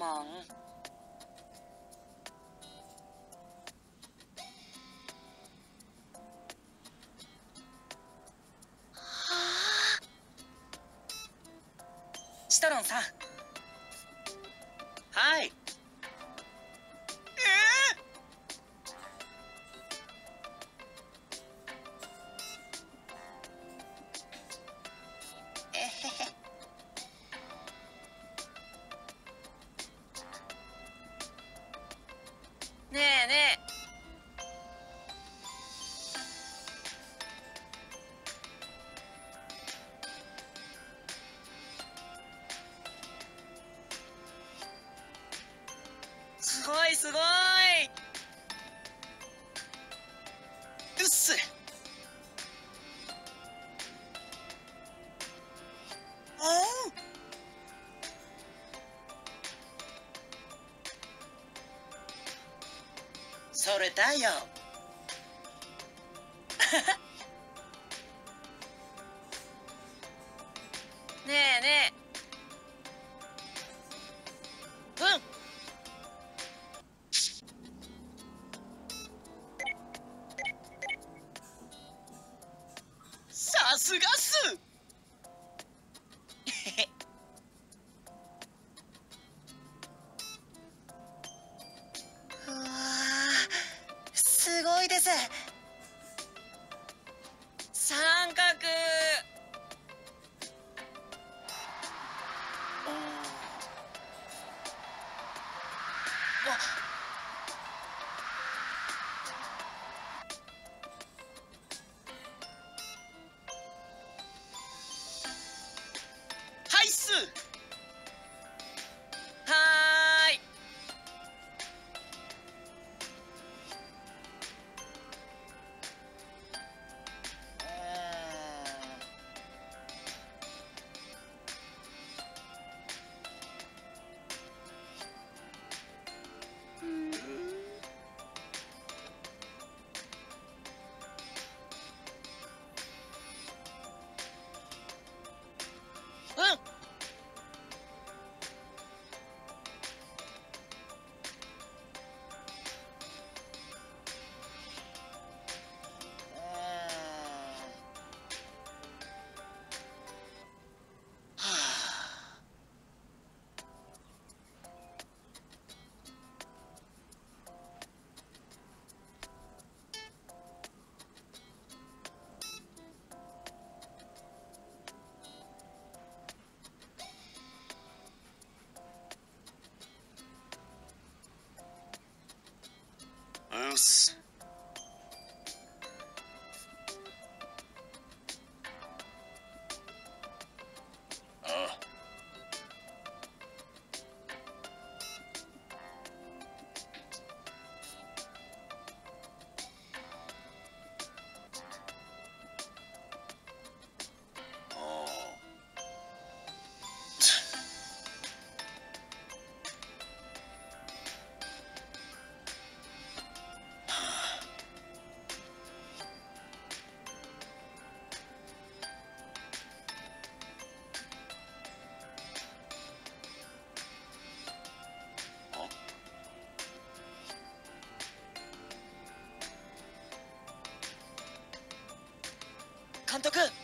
もんシトロンさんはいそれだよ。ねえねえ。うん。三角。おーう監督。